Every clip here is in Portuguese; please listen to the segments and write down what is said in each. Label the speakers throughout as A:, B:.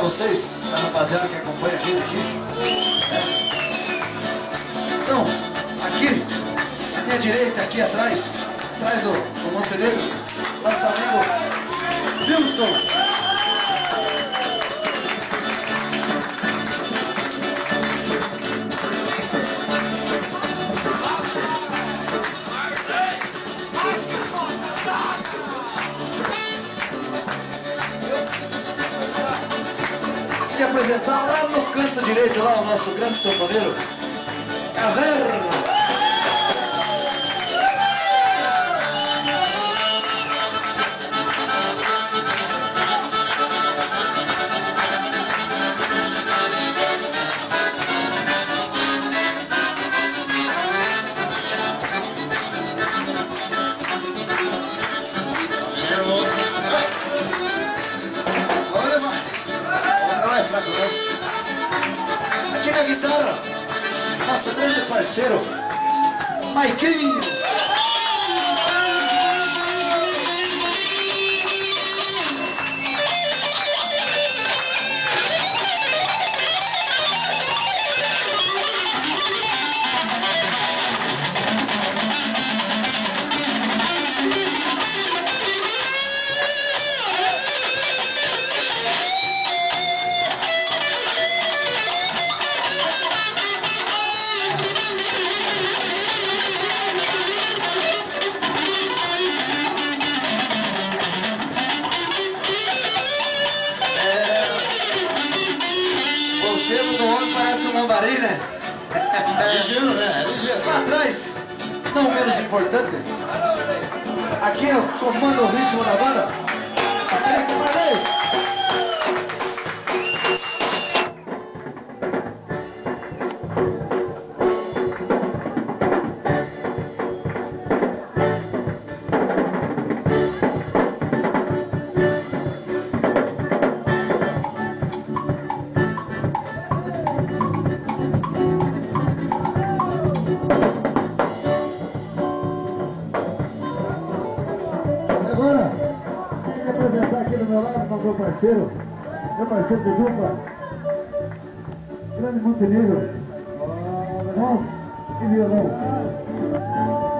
A: vocês, essa rapaziada que acompanha a gente aqui. É. Então, aqui, à minha direita, aqui atrás, atrás do, do Montenegro, amigo Wilson. Canto direito, lá o nosso grande sanfoneiro, Caverna. Na guitarra, nosso grande parceiro, Maiquinho. Atrás, não menos importante, aqui o comando o ritmo da banda. Aqui do meu lado o meu parceiro, meu parceiro de dupla, grande Montenegro, voz e violão.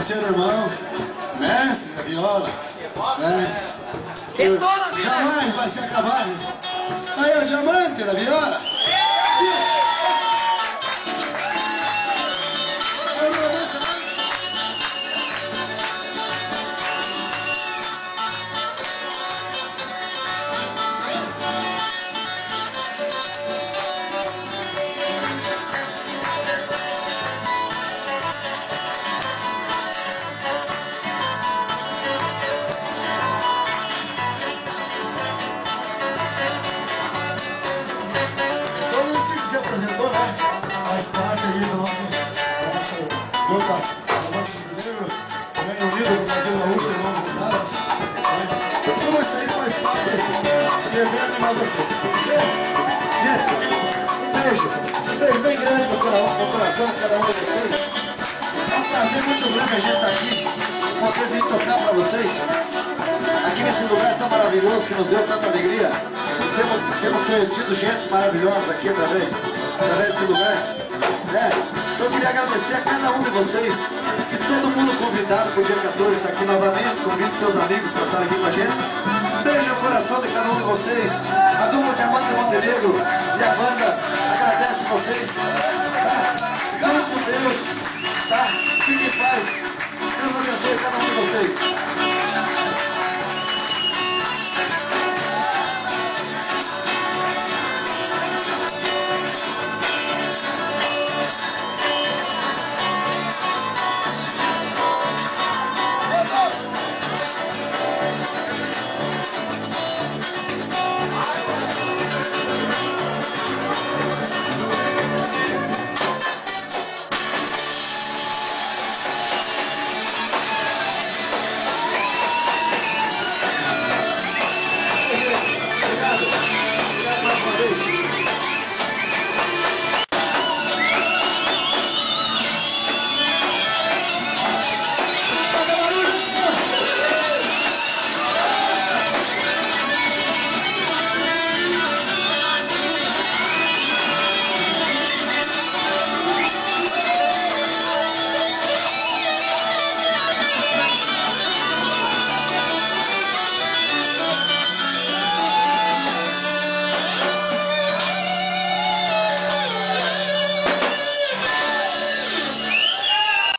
A: Parceiro, irmão, mestre da viola. Né? Jamais vai se acabar isso. Aí, o diamante da viola. Do primeiro, unido no Brasil Gaúcho, irmãos e caras. Né? Tudo isso aí faz parte e eu venho animar vocês. Beleza? Gente, um beijo, um beijo bem grande no cora- no coração de cada um de vocês. É um prazer muito grande a gente estar aqui, poder vir tocar para vocês. Aqui nesse lugar tão maravilhoso que nos deu tanta alegria. Temos, temos conhecido gente maravilhosa aqui através, através desse lugar. É, então eu queria agradecer a cada um de vocês e todo mundo convidado para o dia 14 estar aqui novamente. Convido seus amigos para estar aqui com a gente. Beijo no coração de cada um de vocês. A dupla Diamante Montenegro e a banda agradece vocês. Tá? Fiquem com Deus. Tá? Fiquem em paz. Deus abençoe cada um de vocês.